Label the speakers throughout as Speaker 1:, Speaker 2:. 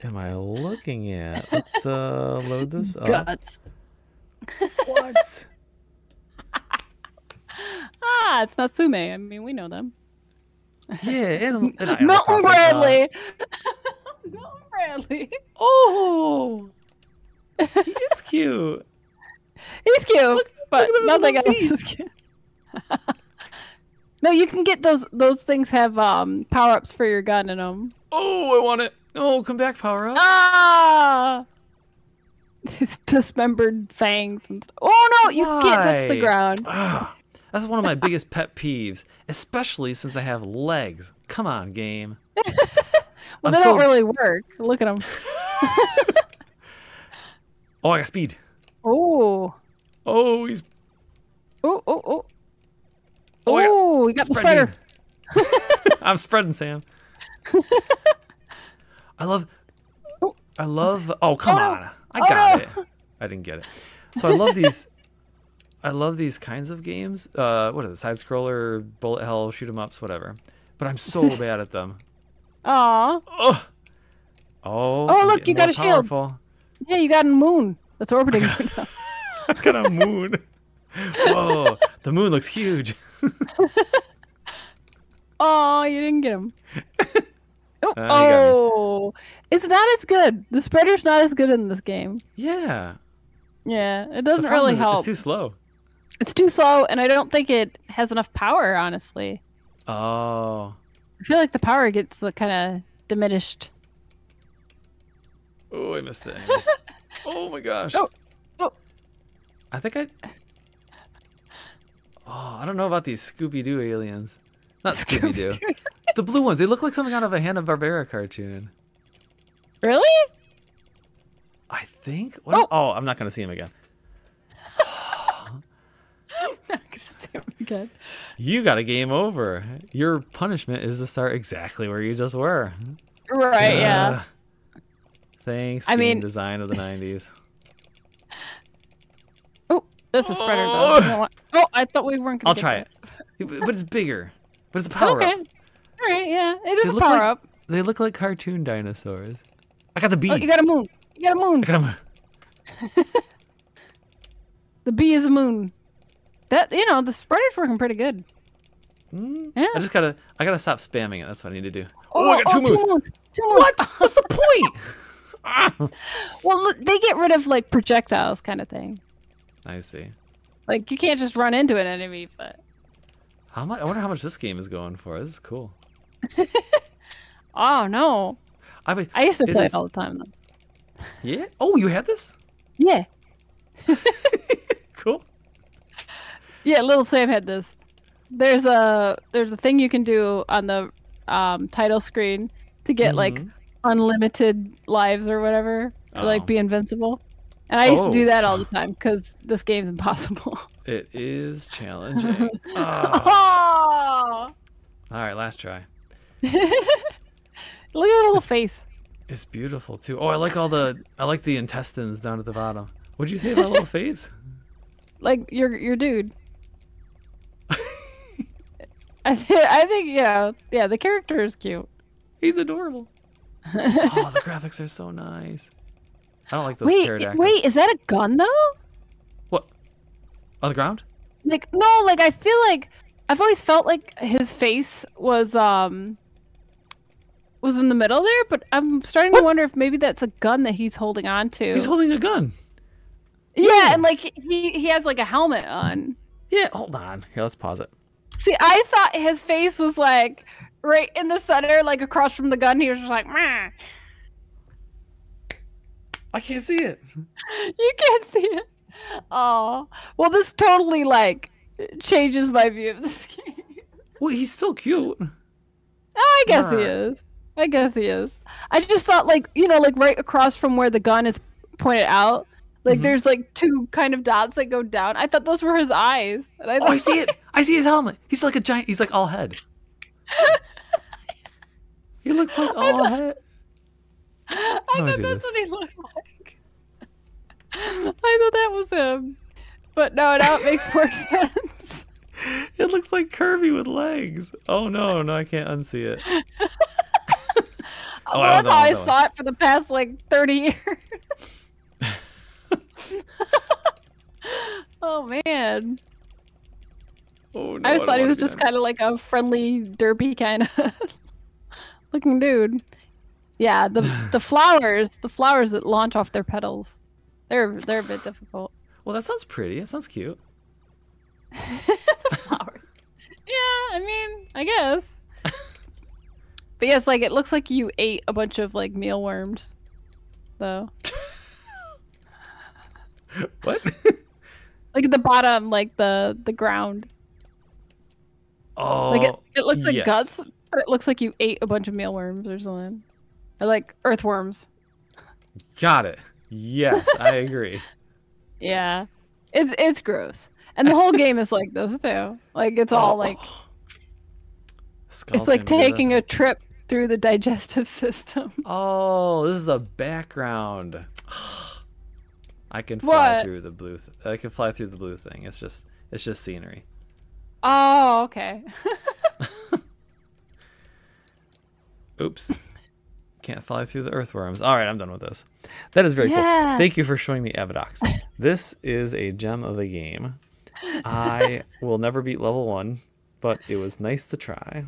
Speaker 1: What am I looking at? Let's uh, load this up.
Speaker 2: Guts.
Speaker 1: What?
Speaker 2: Ah, it's not Natsume. I mean, we know them.
Speaker 1: Yeah, and, and Animal
Speaker 2: Milton
Speaker 1: Crossing, uh,
Speaker 2: Bradley. Milton Bradley.
Speaker 1: oh, he is cute.
Speaker 2: He's cute, but
Speaker 1: look
Speaker 2: nothing else
Speaker 1: feet.
Speaker 2: is cute. no, you can get those. Those things have um power ups for your gun in them.
Speaker 1: Oh, I want it. Oh, come back, power up.
Speaker 2: Ah! His dismembered fangs and. Oh no! You can't touch the ground.
Speaker 1: Ah, that's one of my biggest pet peeves, especially since I have legs. Come on, game.
Speaker 2: Well,
Speaker 1: I'm
Speaker 2: they
Speaker 1: so-
Speaker 2: don't really work. Look at them.
Speaker 1: Oh, I got speed.
Speaker 2: Oh.
Speaker 1: Oh, he's
Speaker 2: Oh, oh, oh.
Speaker 1: Oh, I got
Speaker 2: Oh, you got the
Speaker 1: spreading.
Speaker 2: spider.
Speaker 1: I'm spreading, Sam. I love.
Speaker 2: Oh.
Speaker 1: I love. Oh, come
Speaker 2: Oh,
Speaker 1: on. I
Speaker 2: Oh,
Speaker 1: got
Speaker 2: no.
Speaker 1: it. I didn't get it. So I love these. I love these kinds of games. Uh, what are the Side scroller, bullet hell, shoot 'em ups, whatever. But I'm so bad at them.
Speaker 2: Aw.
Speaker 1: Oh. Oh.
Speaker 2: Oh, look, you got a shield.
Speaker 1: powerful.
Speaker 2: Yeah, you got a moon that's orbiting right now.
Speaker 1: I got a moon. Whoa, the moon looks huge.
Speaker 2: Oh, you didn't get him. Oh,
Speaker 1: Uh, you got me.
Speaker 2: oh. it's not as good. The spreader's not as good in this game.
Speaker 1: Yeah.
Speaker 2: Yeah, it doesn't really help.
Speaker 1: It's too slow.
Speaker 2: It's too slow, and I don't think it has enough power. Honestly,
Speaker 1: Oh.
Speaker 2: I feel like the power gets kind of diminished.
Speaker 1: Oh, I missed it. oh my gosh.
Speaker 2: Oh, oh.
Speaker 1: I think I. Oh, I don't know about these Scooby Doo aliens. Not Scooby Doo. The blue ones. They look like something out of a Hanna Barbera cartoon.
Speaker 2: Really?
Speaker 1: I think. What? Oh, I'm not gonna see him again.
Speaker 2: I'm not gonna say it again.
Speaker 1: You got a game over. Your punishment is to start exactly where you just were.
Speaker 2: Right? Yeah.
Speaker 1: Thanks.
Speaker 2: I mean-
Speaker 1: design of the '90s.
Speaker 2: Oh, this is spreader
Speaker 1: Oh.
Speaker 2: though. What? Oh, I thought we weren't gonna.
Speaker 1: I'll try
Speaker 2: that.
Speaker 1: it, but it's bigger. But it's a power
Speaker 2: Okay.
Speaker 1: up.
Speaker 2: All right. Yeah, it is
Speaker 1: They
Speaker 2: a power
Speaker 1: like-
Speaker 2: up.
Speaker 1: They look like cartoon dinosaurs. I got the bee.
Speaker 2: Oh, you got a moon. You got a moon.
Speaker 1: I got a.
Speaker 2: The bee is a moon. That you know, the spreader's working pretty good.
Speaker 1: Mm,
Speaker 2: Yeah.
Speaker 1: I just gotta. I gotta stop spamming it. That's what I need to do. Oh, I got two
Speaker 2: two moons. Two moons.
Speaker 1: What? What's the point? Ah.
Speaker 2: Well, look, they get rid of like projectiles, kind of thing.
Speaker 1: I see.
Speaker 2: Like you can't just run into an enemy, but
Speaker 1: How much? I wonder how much this game is going for. This is cool.
Speaker 2: oh no,
Speaker 1: I mean,
Speaker 2: I used to play
Speaker 1: is-
Speaker 2: it all the time. Though.
Speaker 1: yeah. Oh, you had this?
Speaker 2: Yeah,
Speaker 1: Cool.
Speaker 2: yeah. Little Sam had this. There's a there's a thing you can do on the um, title screen to get like
Speaker 1: Mhm.
Speaker 2: unlimited lives or whatever, or like
Speaker 1: Oh.
Speaker 2: be invincible. And I used to
Speaker 1: Oh.
Speaker 2: do that all the time because this game's impossible.
Speaker 1: It is challenging.
Speaker 2: Oh!
Speaker 1: All right, last try.
Speaker 2: Look at the little face.
Speaker 1: It's beautiful too. Oh, I like all the. I like the intestines down at the bottom. What'd you say about little face?
Speaker 2: Like your your dude. I th- I think yeah yeah the character is cute.
Speaker 1: He's adorable. oh, the graphics are so nice. I don't like those
Speaker 2: wait
Speaker 1: pterodactyls.
Speaker 2: wait is that a gun though?
Speaker 1: What? On the ground?
Speaker 2: Like no like I feel like I've always felt like his face was um was in the middle there, but I'm starting to wonder if maybe that's a gun that he's holding on to.
Speaker 1: He's holding a gun.
Speaker 2: yeah, and like he he has like a helmet on.
Speaker 1: Yeah, hold on. Here, let's pause it.
Speaker 2: See, I thought his face was like right in the center, like across from the gun. He was just like, Meh.
Speaker 1: I can't see it.
Speaker 2: you can't see it. Oh, well, this totally like changes my view of this game.
Speaker 1: Well, he's still cute.
Speaker 2: Oh, I guess he is. I guess he is. I just thought, like, you know, like right across from where the gun is pointed out, like
Speaker 1: Mhm.
Speaker 2: there's like two kind of dots that go down. I thought those were his eyes. And I
Speaker 1: Oh, I see it. I see his helmet. He's like a giant. He's like all head. He looks like all head.
Speaker 2: I
Speaker 1: How do I
Speaker 2: thought that's
Speaker 1: this?
Speaker 2: what he looked like. I thought that was him. But no, now it makes more sense.
Speaker 1: It looks like Kirby with legs. Oh no, no, I can't unsee it. Oh,
Speaker 2: well, that's how I saw it for the past like 30 years. oh man.
Speaker 1: Oh, no,
Speaker 2: I always thought he was just kind of like a friendly, derpy kind of looking dude. Yeah, the the flowers, the flowers that launch off their petals, they're they're a bit difficult.
Speaker 1: Well, that sounds pretty. That sounds cute.
Speaker 2: flowers. Yeah, I mean, I guess. But yes, like it looks like you ate a bunch of like mealworms, though.
Speaker 1: What?
Speaker 2: Like at the bottom, like the the ground.
Speaker 1: oh,
Speaker 2: Like it, it looks like oh,
Speaker 1: yes.
Speaker 2: guts, but it looks like you ate a bunch of mealworms or something, or like earthworms.
Speaker 1: Got it. Yes, I agree.
Speaker 2: Yeah, it's it's gross, and the whole game is like this too. Like it's all
Speaker 1: Oh,
Speaker 2: like
Speaker 1: Skull's
Speaker 2: it's like
Speaker 1: gonna do that.
Speaker 2: taking a trip through the digestive system.
Speaker 1: Oh, this is a background. I can fly
Speaker 2: What?
Speaker 1: through the blue. Th- I can fly through the blue thing. It's just, it's just scenery.
Speaker 2: Oh, okay.
Speaker 1: Oops. Can't fly through the earthworms. All right, I'm done with this. That is very
Speaker 2: Yeah.
Speaker 1: cool. Thank you for showing me Abadox. this is a gem of a game. I will never beat level one, but it was nice to try.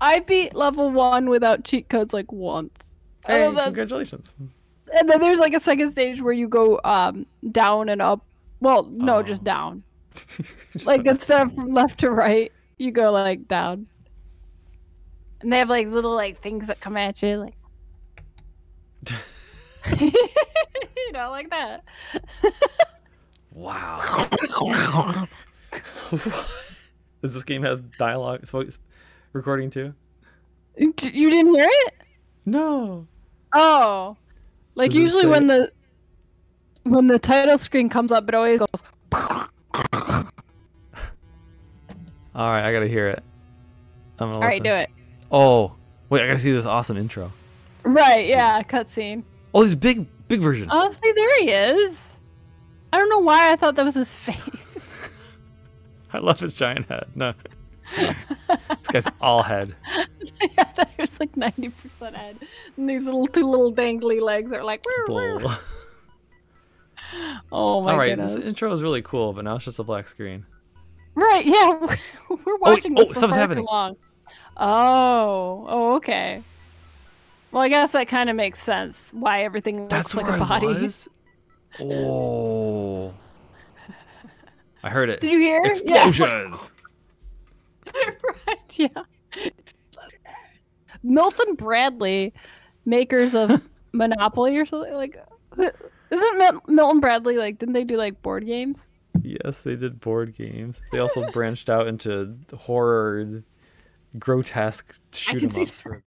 Speaker 2: I beat level one without cheat codes like once.
Speaker 1: Hey,
Speaker 2: Oh,
Speaker 1: congratulations.
Speaker 2: And then there's like a second stage where you go um down and up. Well, no,
Speaker 1: Oh.
Speaker 2: just down.
Speaker 1: Just
Speaker 2: Like instead of from left to right, you go like down. And they have like little like things that come at you, like you know, like that.
Speaker 1: Wow. Does this game have dialogue recording too?
Speaker 2: You didn't hear it?
Speaker 1: No.
Speaker 2: Oh, like
Speaker 1: Does
Speaker 2: usually when the when the title screen comes up, it always goes.
Speaker 1: All right, I gotta hear it. I'm gonna
Speaker 2: All right, do it.
Speaker 1: Oh, wait, I gotta see this awesome intro.
Speaker 2: Right, yeah, cutscene.
Speaker 1: Oh, this big, big version.
Speaker 2: Oh, see, there he is. I don't know why I thought that was his face.
Speaker 1: I love his giant head. No. This guy's all head.
Speaker 2: yeah, that was like ninety percent head, and these little two little dangly legs are like. "Woo, woo." Oh my
Speaker 1: all right,
Speaker 2: goodness!
Speaker 1: this intro is really cool, but now it's just a black screen.
Speaker 2: Right, yeah, we're oh, watching
Speaker 1: oh,
Speaker 2: this for
Speaker 1: something's
Speaker 2: far
Speaker 1: happening.
Speaker 2: too long. Oh, oh, okay. Well, I guess that kind of makes sense. Why everything looks
Speaker 1: That's
Speaker 2: like a body.
Speaker 1: I was. Oh. I heard it.
Speaker 2: Did you hear?
Speaker 1: Explosions.
Speaker 2: Yeah. right. Yeah. Milton Bradley, makers of Monopoly or something like. Isn't Mil- Milton Bradley like? Didn't they do like board games?
Speaker 1: Yes, they did board games. They also branched out into horror, grotesque
Speaker 2: shoot 'em
Speaker 1: shoot
Speaker 2: can
Speaker 1: 'em
Speaker 2: see
Speaker 1: ups. for-